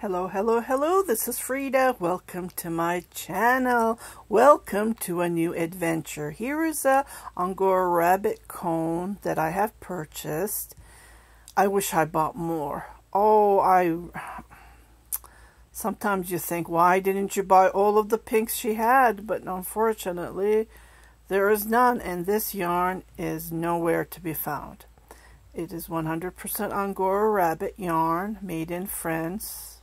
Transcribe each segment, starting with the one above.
Hello, hello, hello. This is Feride. Welcome to my channel. Welcome to a new adventure. Here is a Angora rabbit cone that I have purchased. I wish I bought more. Oh, I... Sometimes you think, why didn't you buy all of the pinks she had? But unfortunately, there is none, and this yarn is nowhere to be found. It is 100% Angora rabbit yarn made in France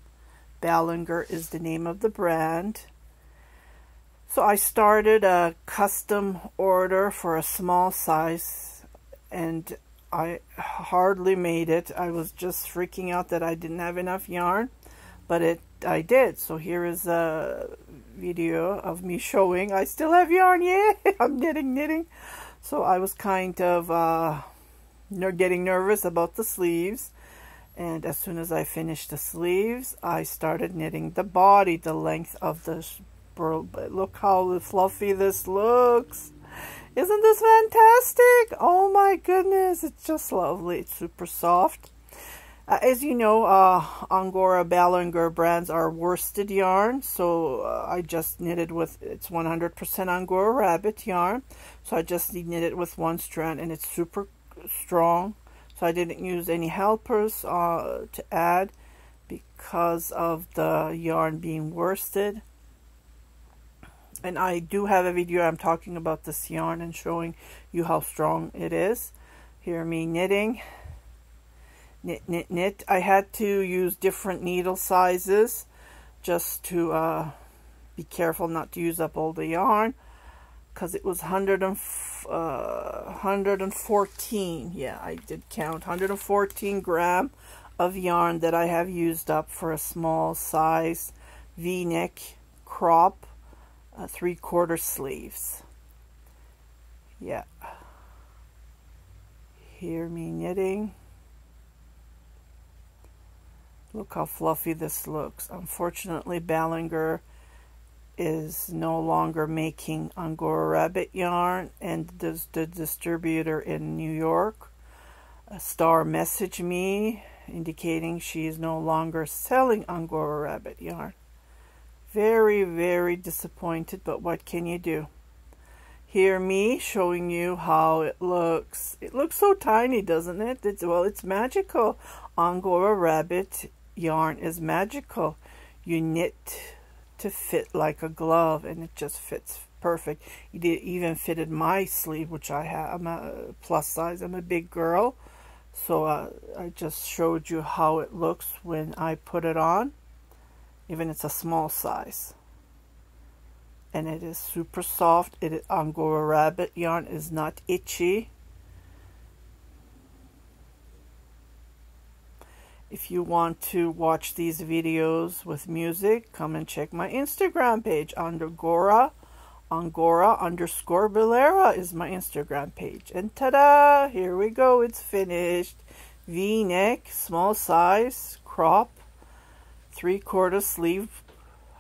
Ballinger is the name of the brand. So I started a custom order for a small size and I hardly made it. I was just freaking out that I didn't have enough yarn, but it I did. So here is a video of me showing I still have yarn. Yeah, I'm knitting, knitting. So I was kind of uh, getting nervous about the sleeves and as soon as I finished the sleeves I started knitting the body the length of the but look how fluffy this looks. Isn't this fantastic? Oh my goodness it's just lovely it's super soft. Uh, as you know uh, Angora Ballinger brands are worsted yarn so uh, I just knitted with it's 100% Angora rabbit yarn. So I just knit it with one strand and it's super strong so I didn't use any helpers uh, to add because of the yarn being worsted. And I do have a video I'm talking about this yarn and showing you how strong it is. Hear me knitting. Knit, knit, knit. I had to use different needle sizes just to uh, be careful not to use up all the yarn because it was 100 and, uh, 114 yeah I did count. 114 gram of yarn that I have used up for a small size v-neck crop uh, three-quarter sleeves. Yeah. Hear me knitting? Look how fluffy this looks. Unfortunately Ballinger is no longer making Angora rabbit yarn and the, the distributor in New York a star messaged me indicating she is no longer selling Angora rabbit yarn. Very, very disappointed, but what can you do? Hear me showing you how it looks. It looks so tiny, doesn't it? It's, well, it's magical. Angora rabbit yarn is magical. You knit to fit like a glove and it just fits perfect. It even fitted my sleeve, which I have. I'm a plus size. I'm a big girl. So uh, I just showed you how it looks when I put it on. Even it's a small size. And it is super soft. It Angora rabbit yarn is not itchy. If you want to watch these videos with music, come and check my Instagram page. Angora, Angora underscore Bolero is my Instagram page. And ta-da! Here we go. It's finished. V-neck, small size, crop, three-quarter sleeve,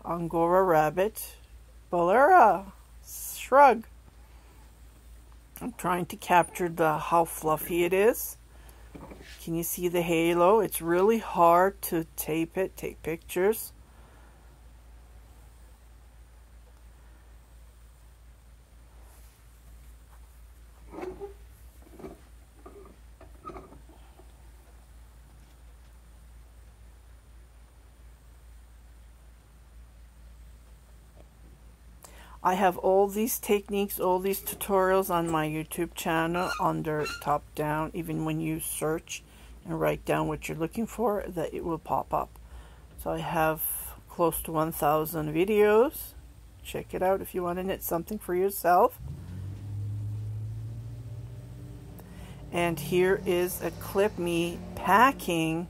Angora rabbit, Bolero, shrug. I'm trying to capture the how fluffy it is. Can you see the halo? It's really hard to tape it, take pictures. I have all these techniques, all these tutorials on my YouTube channel under top down. Even when you search and write down what you're looking for, that it will pop up. So I have close to 1,000 videos. Check it out if you want to knit something for yourself. And here is a clip me packing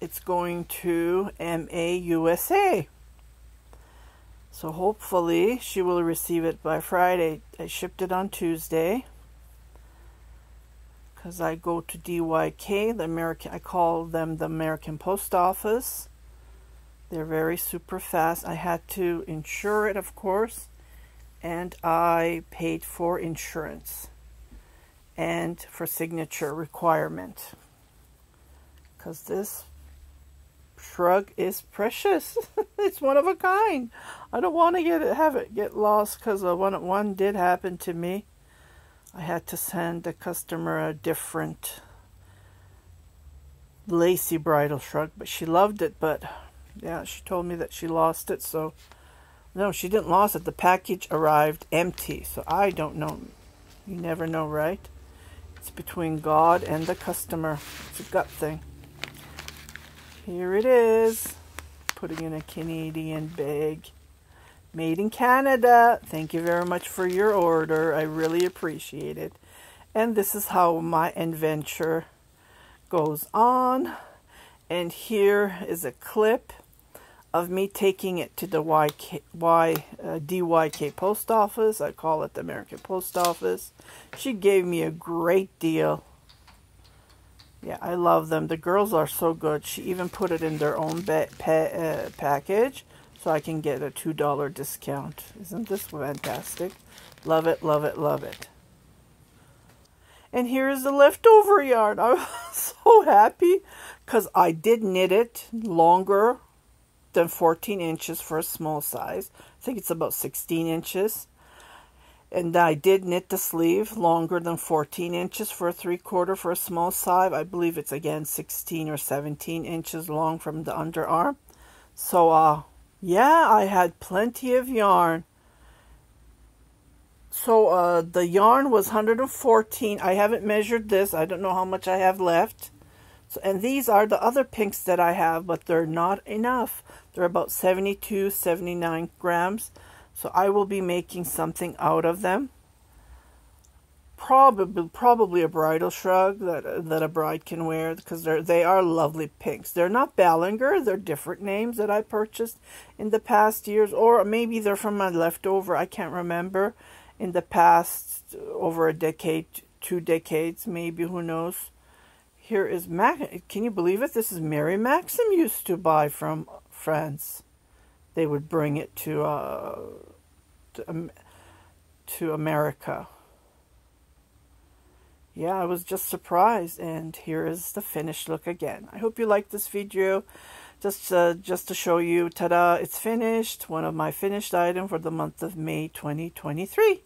it's going to MA USA. So hopefully she will receive it by Friday. I shipped it on Tuesday because I go to DYK, the American. I call them the American Post Office. They're very super fast. I had to insure it, of course, and I paid for insurance. and for signature requirement. Because this shrug is precious. it's one of a kind. I don't want to get it, have it get lost because one one did happen to me. I had to send the customer a different lacy bridal shrug, but she loved it. But yeah, she told me that she lost it. So no, she didn't lost it. The package arrived empty. So I don't know. You never know, right? It's between God and the customer. It's a gut thing. Here it is. Putting in a Canadian bag. Made in Canada. Thank you very much for your order. I really appreciate it. And this is how my adventure goes on. And here is a clip of me taking it to the YK, y, uh, DYK post office. I call it the American Post Office. She gave me a great deal. Yeah, I love them. The girls are so good. She even put it in their own uh, package so I can get a $2 discount. Isn't this fantastic? Love it, love it, love it. And here is the leftover yarn. I'm so happy because I did knit it longer than 14 inches for a small size. I think it's about 16 inches. And I did knit the sleeve longer than 14 inches for a three quarter for a small size. I believe it's again 16 or 17 inches long from the underarm. So, uh, yeah, I had plenty of yarn. So, uh, the yarn was 114. I haven't measured this. I don't know how much I have left. So, and these are the other pinks that I have, but they're not enough. They're about 72, 79 grams. So I will be making something out of them. Probably, probably a bridal shrug that that a bride can wear because they're they are lovely pinks. They're not Ballinger. They're different names that I purchased in the past years, or maybe they're from my leftover. I can't remember. In the past, over a decade, two decades, maybe who knows. Here is Mac. Can you believe it? This is Mary Maxim used to buy from France. They would bring it to uh, to, um, to America. Yeah, I was just surprised, and here is the finished look again. I hope you liked this video. Just, uh, just to show you, ta-da, it's finished. One of my finished items for the month of May 2023.